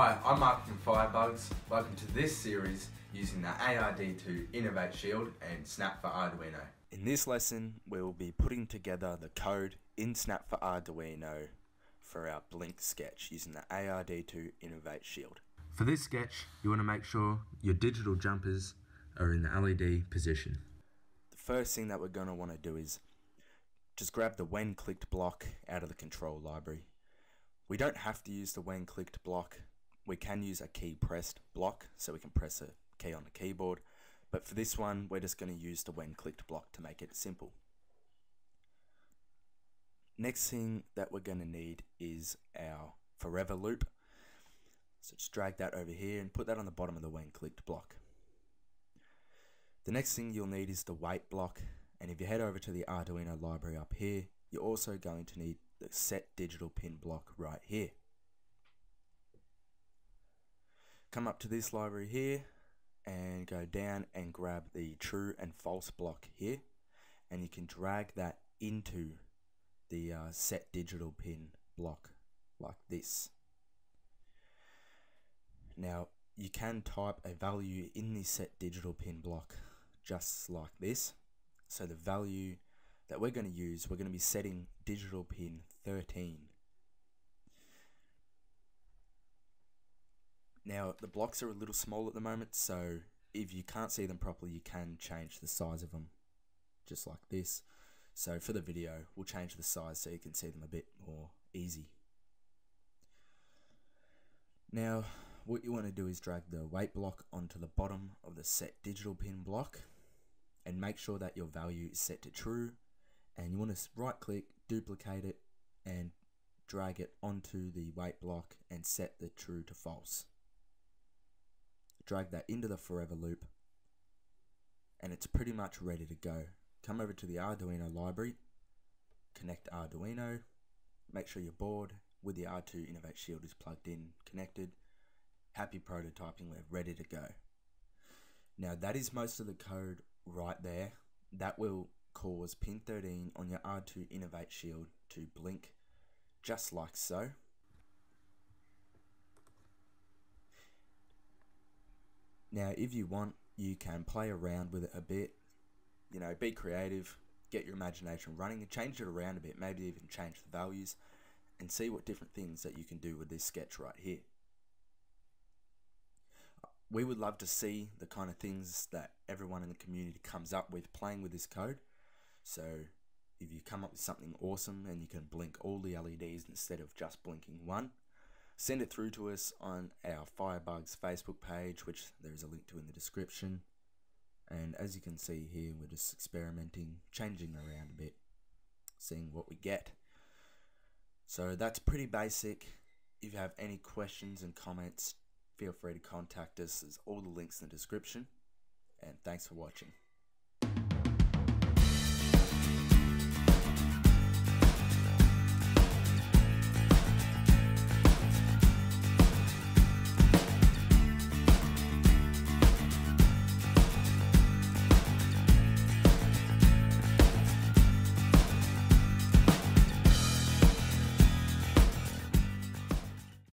Hi, I'm Mark from Firebugs. Welcome to this series using the ARD2 INNOV8 Shield and Snap4Arduino. In this lesson, we will be putting together the code in Snap4Arduino for our Blink sketch using the ARD2 INNOV8 Shield. For this sketch, you want to make sure your digital jumpers are in the LED position. The first thing that we're going to want to do is just grab the when clicked block out of the control library. We don't have to use the when clicked block. We can use a key pressed block so we can press a key on the keyboard. But for this one, we're just going to use the when clicked block to make it simple. Next thing that we're going to need is our forever loop. So just drag that over here and put that on the bottom of the when clicked block. The next thing you'll need is the wait block and if you head over to the Arduino library up here you're also going to need the set digital pin block right here. Come up to this library here and go down and grab the true and false block here and you can drag that into the uh, set digital pin block like this. Now you can type a value in the set digital pin block just like this. So the value that we're going to use, we're going to be setting digital pin 13. Now the blocks are a little small at the moment, so if you can't see them properly, you can change the size of them, just like this. So for the video, we'll change the size so you can see them a bit more easy. Now, what you want to do is drag the wait block onto the bottom of the set digital pin block and make sure that your value is set to true and you want to right click duplicate it and drag it onto the wait block and set the true to false drag that into the forever loop and it's pretty much ready to go. Come over to the Arduino library connect Arduino make sure your board with the ARD2 INNOV8 Shield is plugged in connected happy prototyping we're ready to go. Now that is most of the code right there. That will cause pin 13 on your ARD2 INNOV8 Shield to blink just like so. Now if you want you can play around with it a bit, you know, be creative, get your imagination running and change it around a bit, maybe even change the values and see what different things that you can do with this sketch right here we would love to see the kind of things that everyone in the community comes up with playing with this code. So if you come up with something awesome and you can blink all the LEDs instead of just blinking one, send it through to us on our Firebugs Facebook page, which there is a link to in the description. And as you can see here, we're just experimenting, changing around a bit, seeing what we get. So that's pretty basic. If you have any questions and comments, feel free to contact us. There's all the links in the description. And thanks for watching.